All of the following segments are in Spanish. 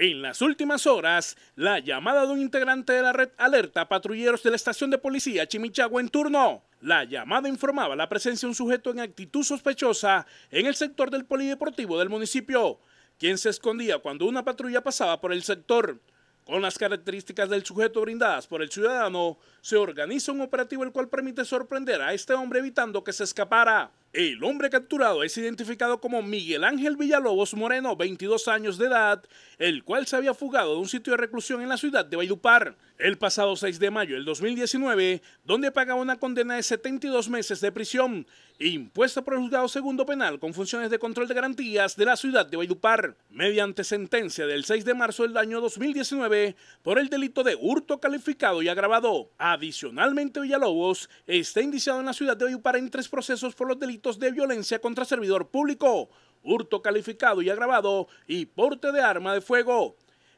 En las últimas horas, la llamada de un integrante de la red alerta a patrulleros de la estación de policía Chimichagua en turno. La llamada informaba la presencia de un sujeto en actitud sospechosa en el sector del polideportivo del municipio, quien se escondía cuando una patrulla pasaba por el sector. Con las características del sujeto brindadas por el ciudadano, se organiza un operativo el cual permite sorprender a este hombre evitando que se escapara. El hombre capturado es identificado como Miguel Ángel Villalobos Moreno, 22 años de edad, el cual se había fugado de un sitio de reclusión en la ciudad de Valledupar el pasado 6 de mayo del 2019, donde pagaba una condena de 72 meses de prisión, impuesta por el juzgado segundo penal con funciones de control de garantías de la ciudad de Valledupar, mediante sentencia del 6 de marzo del año 2019 por el delito de hurto calificado y agravado. Adicionalmente, Villalobos está indiciado en la ciudad de Valledupar en tres procesos por los delitos de violencia contra servidor público, hurto calificado y agravado y porte de arma de fuego.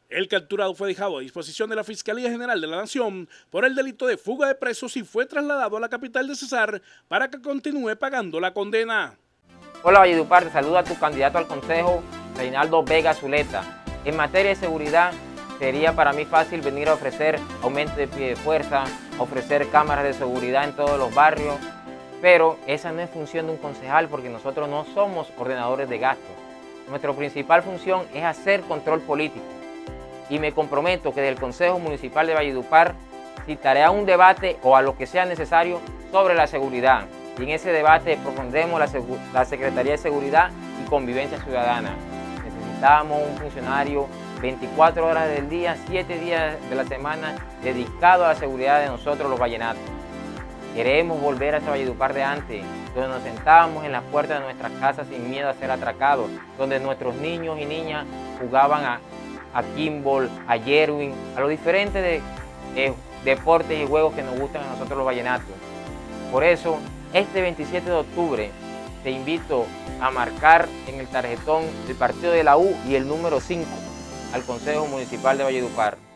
El capturado fue dejado a disposición de la Fiscalía General de la Nación por el delito de fuga de presos y fue trasladado a la capital de Cesar para que continúe pagando la condena. Hola Valledupar, te saluda a tu candidato al Consejo, Reinaldo Vega Zuleta. En materia de seguridad, sería para mí fácil venir a ofrecer aumento de pie de fuerza, ofrecer cámaras de seguridad en todos los barrios, pero esa no es función de un concejal porque nosotros no somos ordenadores de gastos. Nuestra principal función es hacer control político. Y me comprometo que del Consejo Municipal de Valledupar citaré a un debate o a lo que sea necesario sobre la seguridad. Y en ese debate propondremos la, la Secretaría de Seguridad y Convivencia Ciudadana. Necesitamos un funcionario 24 horas del día, 7 días de la semana dedicado a la seguridad de nosotros los vallenatos. Queremos volver a ese Valledupar de antes, donde nos sentábamos en las puertas de nuestras casas sin miedo a ser atracados, donde nuestros niños y niñas jugaban a, a kimball, a Jerwin, a los diferentes deportes y juegos que nos gustan a nosotros los vallenatos. Por eso, este 27 de octubre te invito a marcar en el tarjetón el partido de la U y el número 5 al Consejo Municipal de Valledupar.